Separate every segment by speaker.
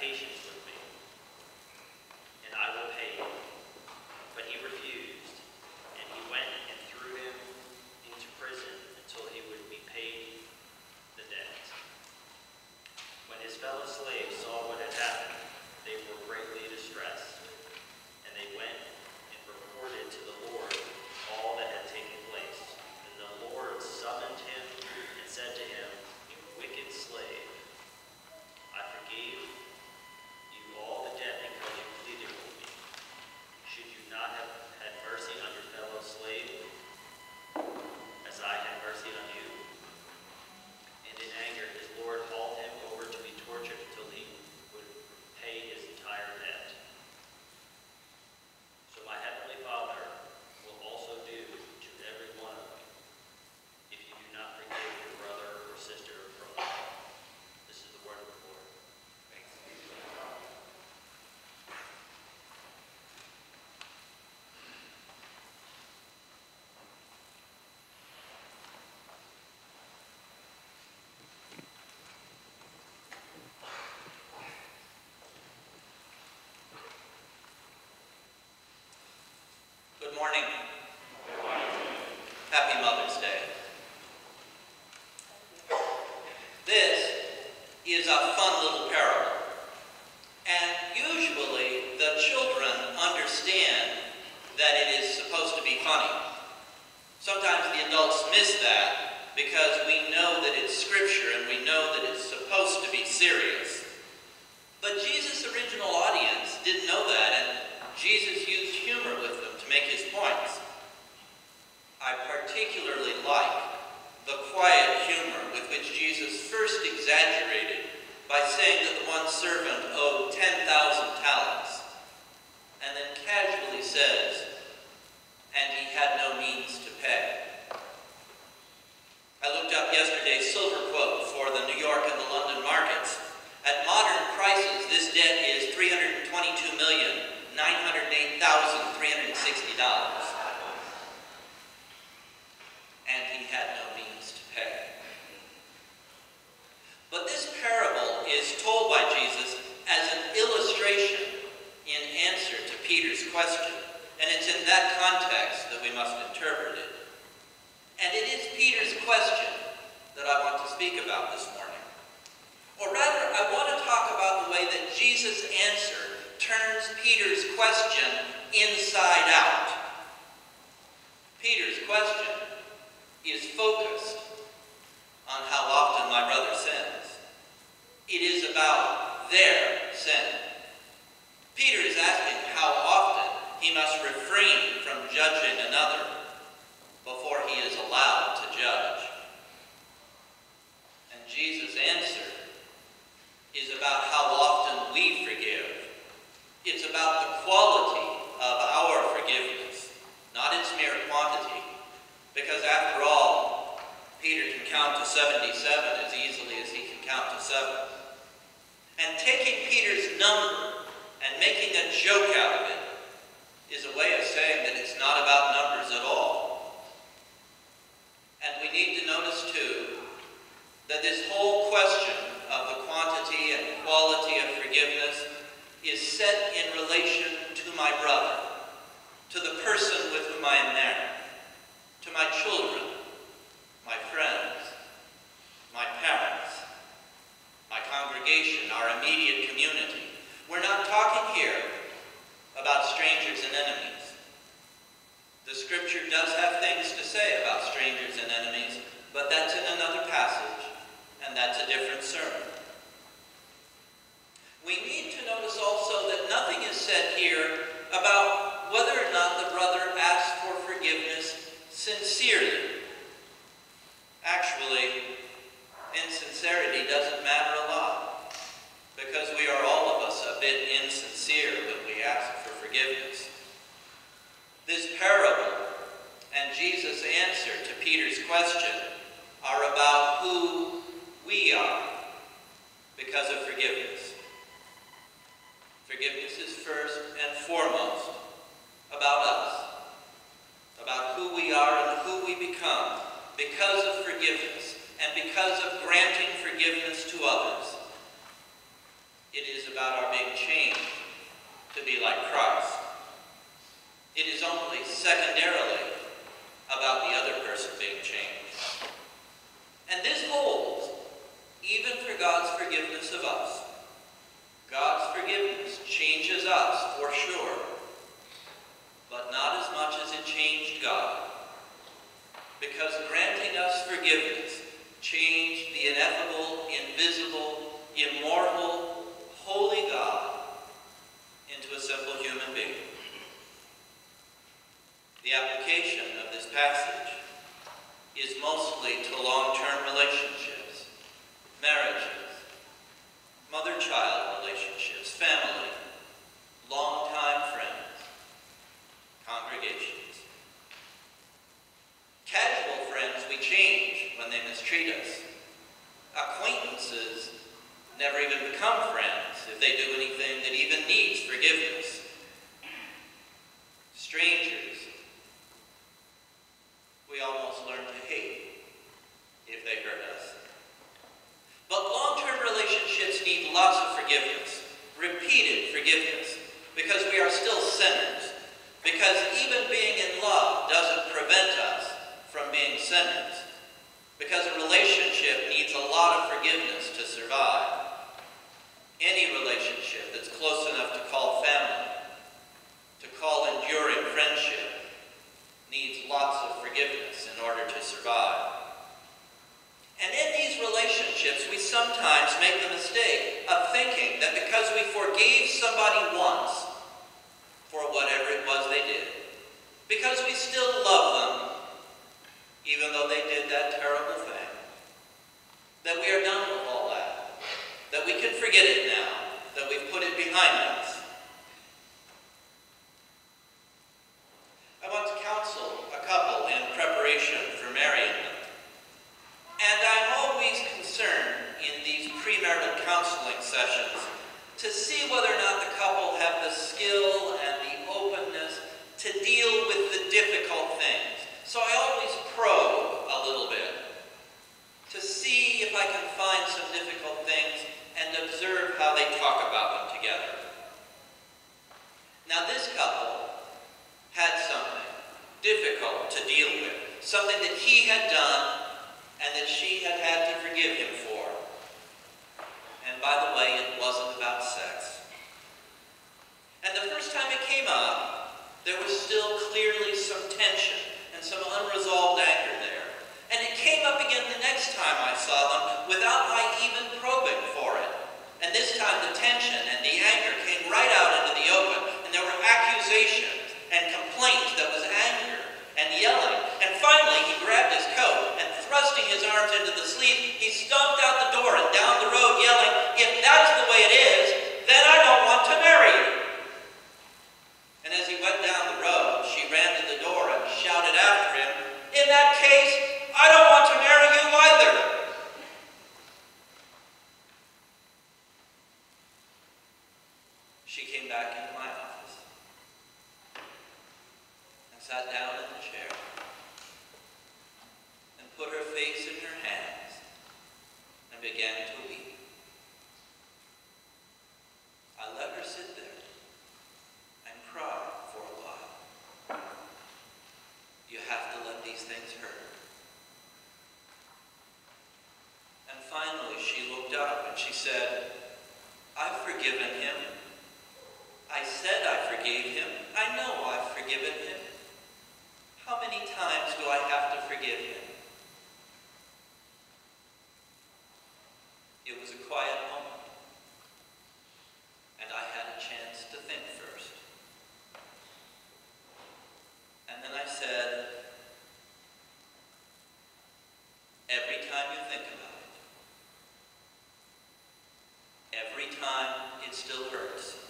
Speaker 1: adaptation be
Speaker 2: funny. Sometimes the adults miss that because we know that it's scripture and we know that it's supposed to be serious. But Jesus' original audience didn't know that, and Jesus used humor with them to make his points. I particularly like the quiet humor with which Jesus first exaggerated by saying that the one servant owed 10,000 talents, and then casually said, and he had Jesus' answer turns Peter's question inside out. Peter's question is focused on how often my brother sins. It is about their sin. Peter is asking how often he must refrain from judging another congregation, our immediate community. We're not talking here about strangers and enemies. The scripture does have things to say about strangers and enemies, but that's in another passage, and that's a different sermon. We need to notice also that nothing is said here about whether or not the brother asked for forgiveness sincerely. Actually, insincerity doesn't matter a lot because we are all of us a bit insincere when we ask for forgiveness. This parable and Jesus' answer to Peter's question are about who we are because of forgiveness. Forgiveness is first and foremost about us, about who we are and who we become because of forgiveness and because of granting forgiveness to others. It is about our being changed to be like Christ. It is only secondarily about the other person being changed. And this holds even for God's forgiveness of us. God's forgiveness changes us for sure, but not as much as it changed God. Because granting us forgiveness changed the ineffable, invisible, immortal, holy God into a simple human being. The application of this passage is mostly to long-term relationships, marriages, mother-child relationships, family, long-time friends, congregations. Casual friends we change when they mistreat us. Acquaintances never even become friends if they do anything that even needs forgiveness. Strangers, we almost learn to hate if they hurt us. But long-term relationships need lots of forgiveness, repeated forgiveness, because we are still sinners. Because even being in love doesn't prevent us from being sinners. Because a relationship needs a lot of forgiveness to survive. Any relationship that's close enough to call family, to call enduring friendship, needs lots of forgiveness in order to survive. And in these relationships, we sometimes make the mistake of thinking that because we forgave somebody once for whatever it was they did, because we still love them, even though they did that terrible thing, that we are done with all that, that we can forget it now, that we've put it behind us. forgiven him? How many times do I have to forgive him? It was a quiet moment, and I had a chance to think first. And then I said, every time you think about it, every time it still hurts,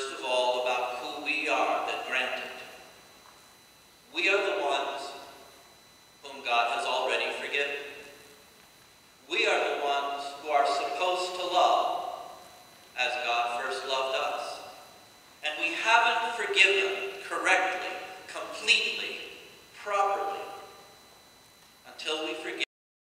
Speaker 2: First of all,